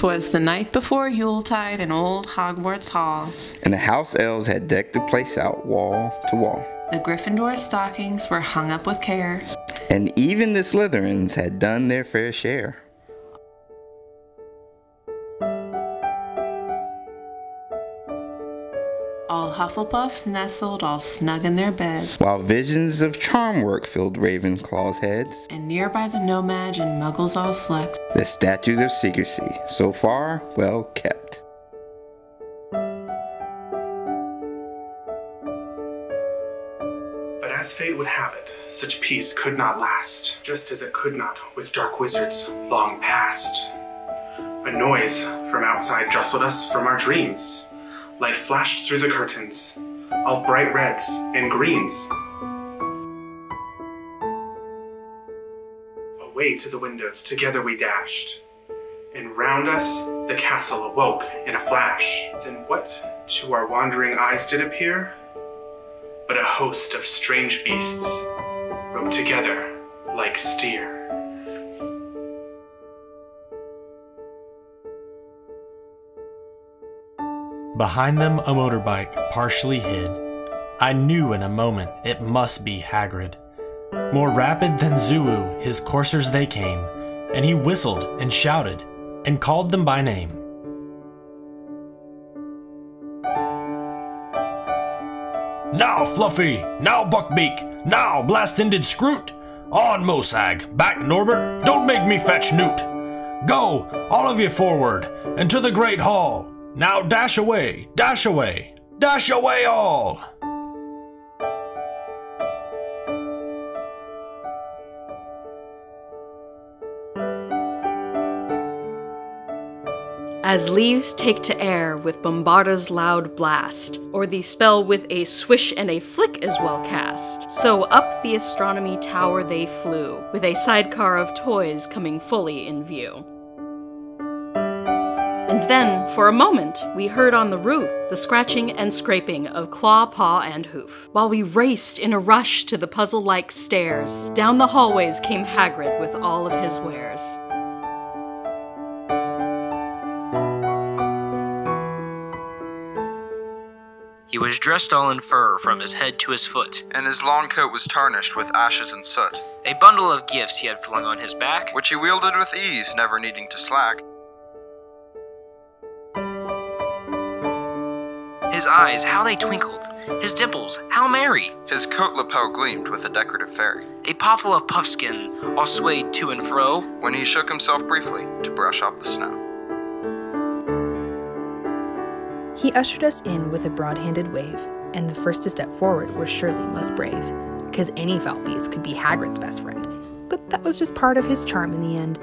'Twas the night before Yuletide in old Hogwarts Hall. And the house elves had decked the place out wall to wall. The Gryffindor stockings were hung up with care. And even the Slytherins had done their fair share. All Hufflepuffs nestled all snug in their beds. While visions of charm work filled Ravenclaw's heads. And nearby the No-Maj and Muggles all slept. The statute of secrecy, so far well kept. But as fate would have it, such peace could not last, just as it could not with dark wizards long past. A noise from outside jostled us from our dreams. Light flashed through the curtains, all bright reds and greens. Away to the windows, together we dashed. And round us, the castle awoke in a flash. Then what to our wandering eyes did appear? But a host of strange beasts, roped together like steer. Behind them, a motorbike, partially hid. I knew in a moment it must be Hagrid. More rapid than Zouwu, his coursers they came, and he whistled and shouted and called them by name. Now, Fluffy! Now, Buckbeak! Now, Blast-ended Skrewt! On, Mosag! Back, Norbert! Don't make me fetch Newt! Go, all of you forward, and to the Great Hall! Now dash away, dash away, dash away all! As leaves take to air with Bombarda's loud blast, or the spell with a swish and a flick is well cast, so up the astronomy tower they flew, with a sidecar of toys coming fully in view. And then, for a moment, we heard on the roof the scratching and scraping of claw, paw, and hoof. While we raced in a rush to the puzzle like stairs, down the hallways came Hagrid with all of his wares. He was dressed all in fur from his head to his foot. and his long coat was tarnished with ashes and soot, A bundle of gifts he had flung on his back. which he wielded with ease, never needing to slack. His eyes, how they twinkled. His dimples, how merry. His coat lapel gleamed with a decorative fairy, A poffle of puffskin, all swayed to and fro. when he shook himself briefly to brush off the snow. He ushered us in with a broad handed wave, and the first to step forward was surely most brave, because any foul beast could be Hagrid's best friend. But that was just part of his charm in the end.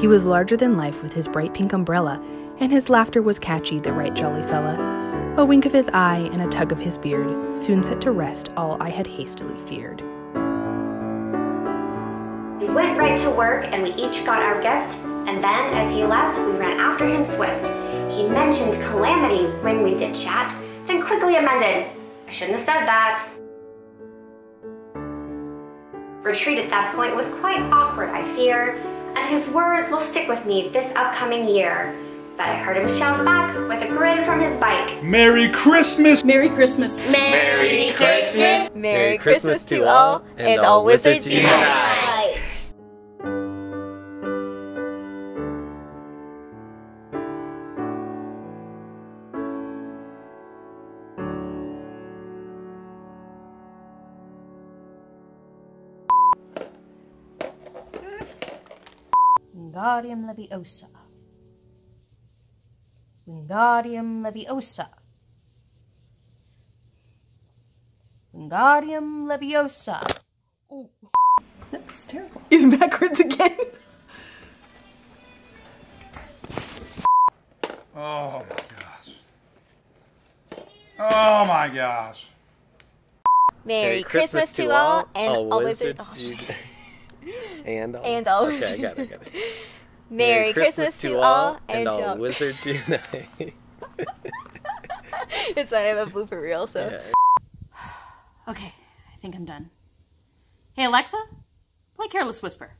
He was larger than life with his bright pink umbrella, and his laughter was catchy, the right jolly fella. A wink of his eye and a tug of his beard soon set to rest all I had hastily feared. We went right to work and we each got our gift, and then as he left, we ran after him swift. He mentioned calamity when we did chat, then quickly amended, I shouldn't have said that. Retreat at that point was quite awkward, I fear, and his words will stick with me this upcoming year. But I heard him shout back with a grin from his bike. Merry Christmas! Merry Christmas! Merry Christmas! Merry Christmas to all, and all wizards unite! Wingardium Leviosa. Wingardium Leviosa. Wingardium Leviosa. Oh. That's terrible. He's backwards again. Oh my gosh. Oh my gosh. Merry Christmas to all, and all wizards. and all. And all Okay, I got it, I got it. Merry Christmas to all, and to all all. wizards unite. it's not I have a blooper reel, so. Okay, I think I'm done. Hey Alexa, play Careless Whisper.